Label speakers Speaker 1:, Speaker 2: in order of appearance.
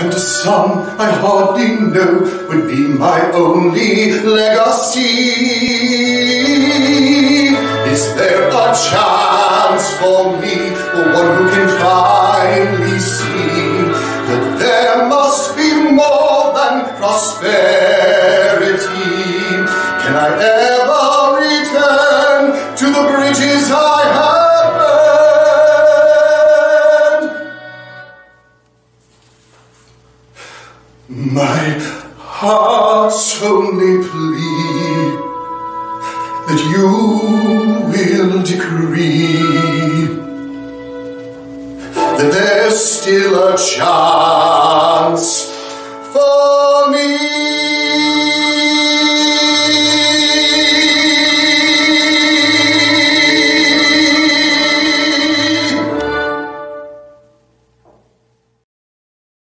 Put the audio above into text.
Speaker 1: and a son I hardly know would be my only legacy. Is there a chance for me, for one who can finally see that there must be more than prosperity? Can I ever return to the bridges I have My heart's only plea that you will decree that there's still a chance for